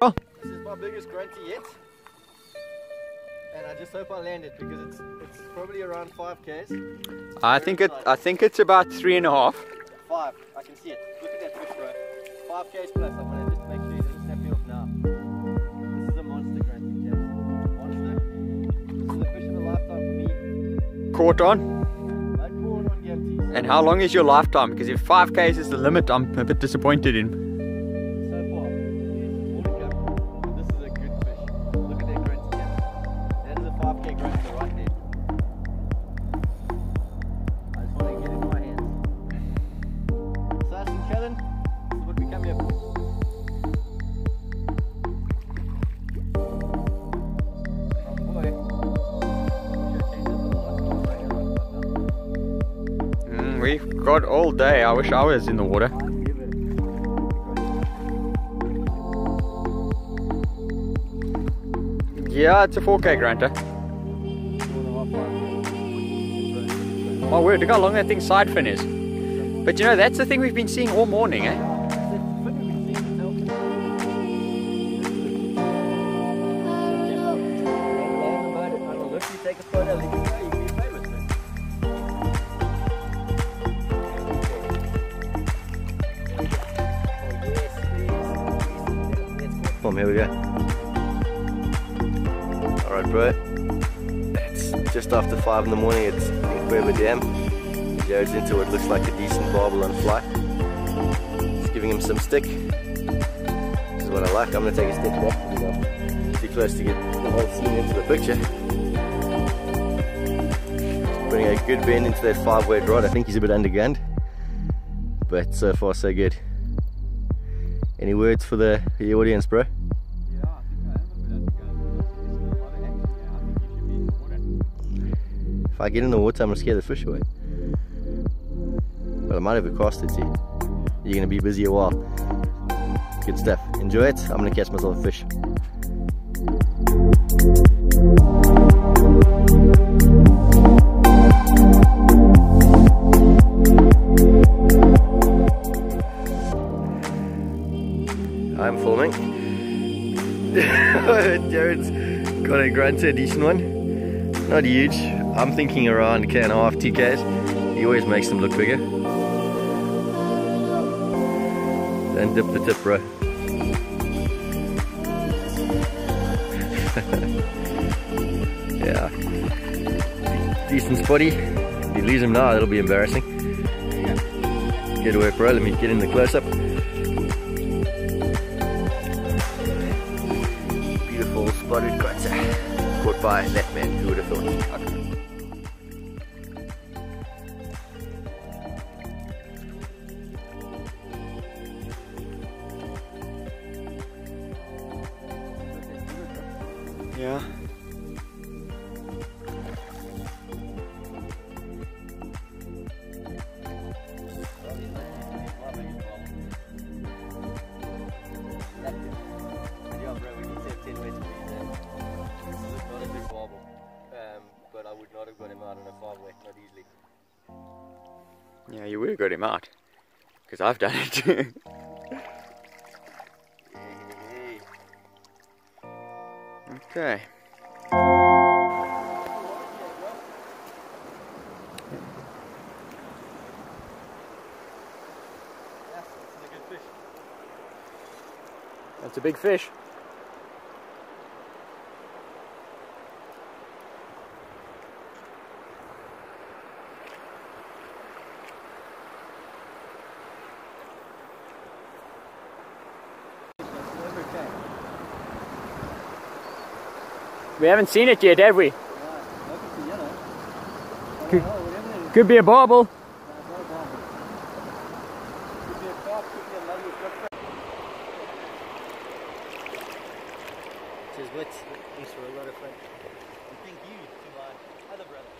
Oh. This is my biggest grunty yet. And I just hope I land it because it's it's probably around five Ks. I think it. I think it's about three and a half. Five. I can see it. Look at that fish, bro. Five Ks plus. I want to just make sure he doesn't snap me off now. This is a monster grunty cat. Monster. This is a fish of a lifetime for me. Caught on. Mud prawn on Gamtoos. And how long is your lifetime? Because if five k's is the limit, I'm a bit disappointed in. And this is what we come here for. Oh boy. Should have changed this a lot more right here, right now. Mm, we've got all day. I wish I was in the water. I'll give it. Yeah, it's a 4k grunter. My word, look how long that thing's side fin is. But you know, that's the thing we've been seeing all morning, eh? Boom, here we go. Alright, bro. It's just after 5 in the morning, it's Nqweba Dam. Jared's into what looks like a decent barbel on fly. Just giving him some stick. This is what I like. I'm gonna take a step back because I'm too close to get the whole scene into the picture. Putting a good bend into that five weight rod. I think he's a bit undergunned. But so far so good. Any words for the, the audience, bro? If I get in the water, I'm gonna scare the fish away. I might have or two. You're gonna be busy a while. Good stuff. Enjoy it. I'm gonna catch myself a fish. I'm filming. Jared's got a grunter, decent one. Not huge. I'm thinking around a k and a half, two. He always makes them look bigger. Then dip the tip, bro. yeah. Decent spotty. If you lose him now, it'll be embarrassing. Good work, bro. Let me get in the close up. Beautiful spotted grunter. Caught by that man. Who would have thought? Easily. Yeah, you would have got him out. Because I've done it. okay. Yes, a good fish. That's a big fish. We haven't seen it yet, have we? Look at the yellow. Could- whatever it is. Could be a barbel. No, it's not a barbel. Could be a carp, could be a lovely flip. Cheers, Wits. Thanks for a lot of fun. And thank you to my other brother.